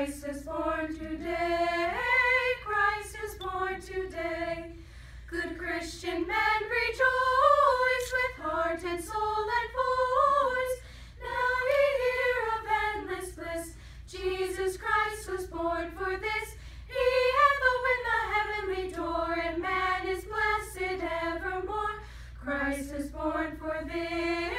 Christ is born today, Christ is born today. Good Christian men rejoice with heart and soul and voice. Now we hear of endless bliss, Jesus Christ was born for this. He hath opened the heavenly door and man is blessed evermore. Christ is born for this.